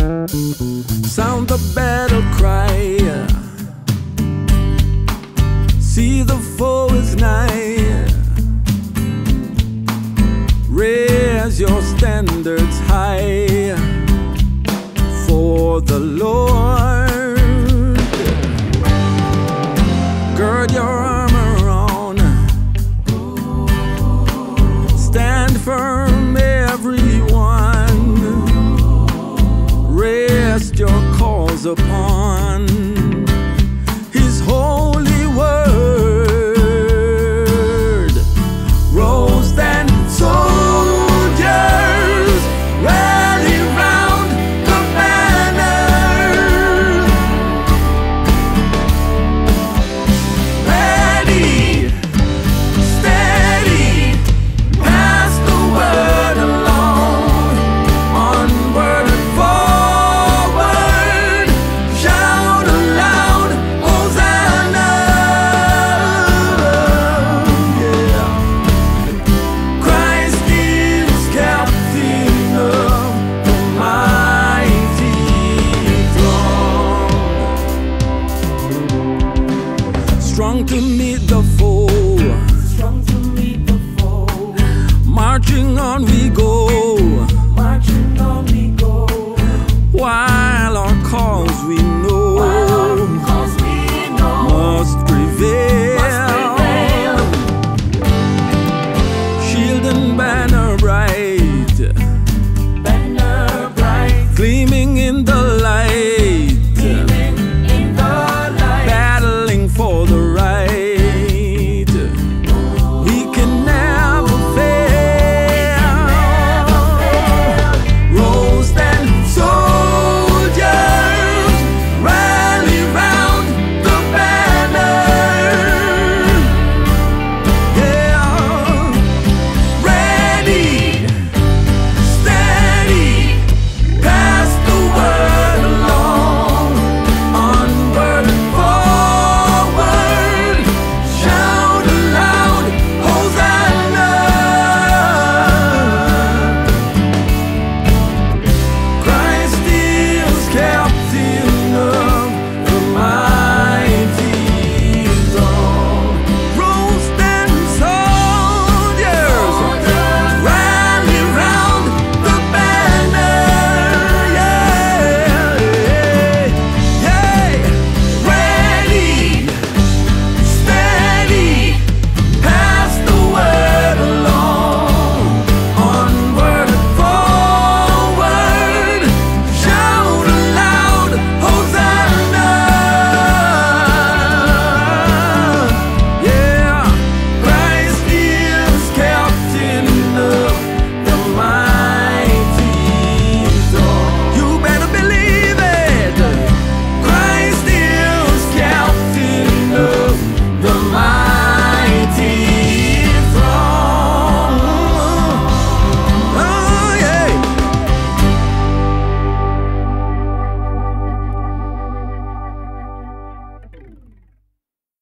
Sound the battle cry. See the foe is nigh. Raise your standards high for the Lord. Gird your upon Strong to meet the foe. Strong to meet the foe. Marching on we go,